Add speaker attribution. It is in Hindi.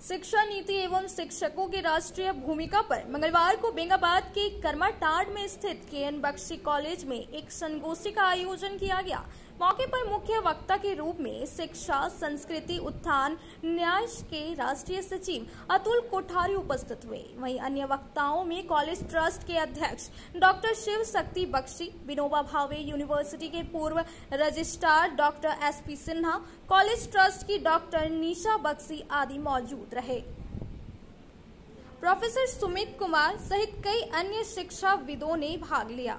Speaker 1: शिक्षा नीति एवं शिक्षकों की राष्ट्रीय भूमिका पर मंगलवार को बेंगाबाद के कर्माटाड़ में स्थित के एन बख्शी कॉलेज में एक संगोष्ठी का आयोजन किया गया। मौके पर मुख्य वक्ता के रूप में शिक्षा, संस्कृति, उत्थान न्याय के राष्ट्रीय सचिव अतुल कोठारी उपस्थित हुए। वहीं अन्य वक्ताओं में कॉलेज ट्रस्ट के अध्यक्ष डॉक्टर शिव शक्ति बख्शी, विनोबा भावे यूनिवर्सिटी के पूर्व registrar doctor S P Sinha, college trust की डॉक्टर निशा बख्शी आदि मौजूद रहे। प्रोफेसर सुमित कुमार सहित कई अन्य शिक्षाविदों ने भाग लिया।